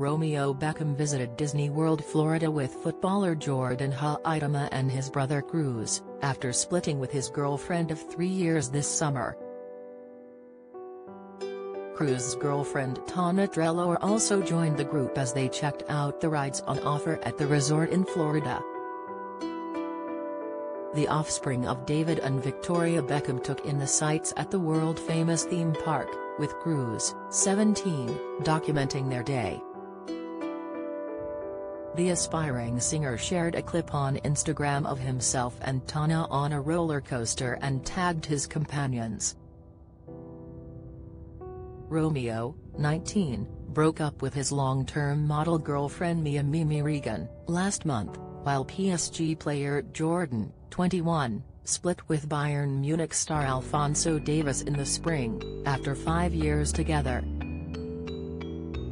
Romeo Beckham visited Disney World Florida with footballer Jordyn Huitema and his brother Cruz, after splitting with his girlfriend of three years this summer. Cruz's girlfriend Tana Treloar also joined the group as they checked out the rides on offer at the resort in Florida. The offspring of David and Victoria Beckham took in the sights at the world-famous theme park, with Cruz, 17, documenting their day. The aspiring singer shared a clip on Instagram of himself and Tana on a roller coaster and tagged his companions. Romeo, 19, broke up with his long-term model girlfriend Mia Mimi Regan, last month, while PSG player Jordyn, 21, split with Bayern Munich star Alphonso Davies in the spring, after five years together.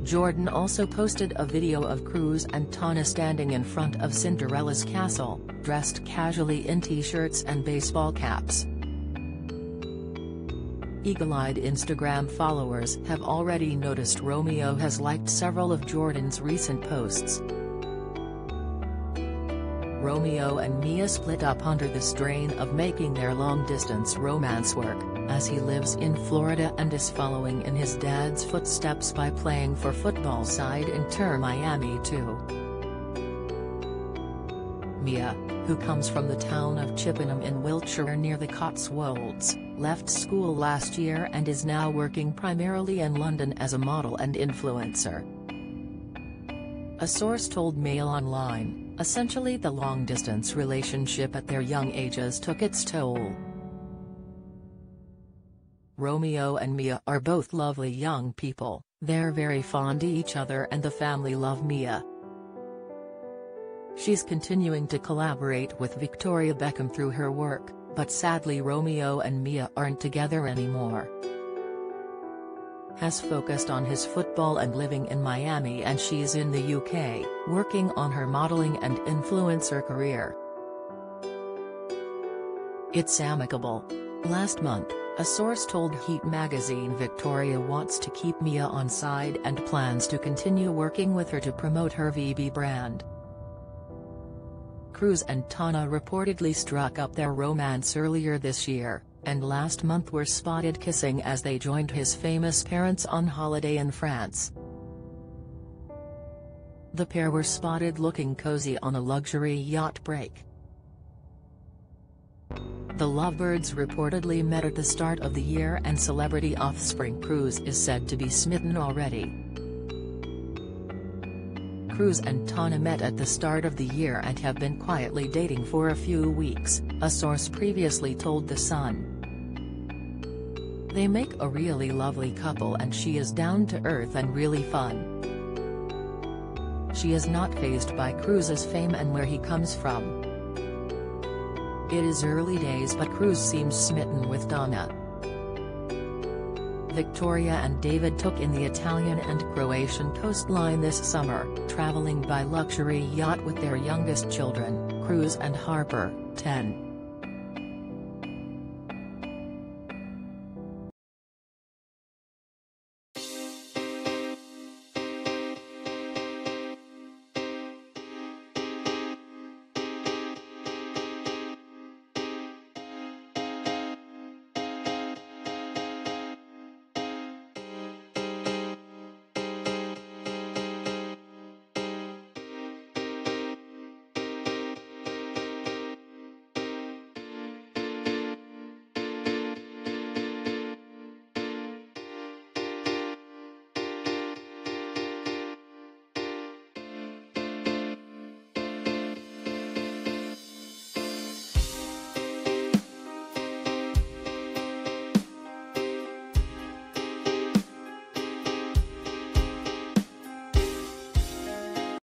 Jordyn also posted a video of Cruz and Tana standing in front of Cinderella's castle, dressed casually in t-shirts and baseball caps. Eagle-eyed Instagram followers have already noticed Romeo has liked several of Jordyn's recent posts. Romeo and Mia split up under the strain of making their long-distance romance work, as he lives in Florida and is following in his dad's footsteps by playing for football side Inter Miami too. Mia, who comes from the town of Chippenham in Wiltshire near the Cotswolds, left school last year and is now working primarily in London as a model and influencer. A source told Mail Online, Essentially the long-distance relationship at their young ages took its toll. Romeo and Mia are both lovely young people, they're very fond of each other and the family love Mia. She's continuing to collaborate with Victoria Beckham through her work, but sadly Romeo and Mia aren't together anymore has focused on his football and living in Miami and she's in the UK, working on her modelling and influencer career. It's amicable. Last month, a source told Heat magazine Victoria wants to keep Mia on side and plans to continue working with her to promote her VB brand. Cruz and Tana reportedly struck up their romance earlier this year, and last month were spotted kissing as they joined his famous parents on holiday in France. The pair were spotted looking cozy on a luxury yacht break. The lovebirds reportedly met at the start of the year and celebrity offspring Cruz is said to be smitten already. Cruz and Tana met at the start of the year and have been quietly dating for a few weeks, a source previously told The Sun. They make a really lovely couple and she is down to earth and really fun. She is not phased by Cruz's fame and where he comes from. It is early days but Cruz seems smitten with Tana. Victoria and David took in the Italian and Croatian coastline this summer, traveling by luxury yacht with their youngest children, Cruz and Harper, 10.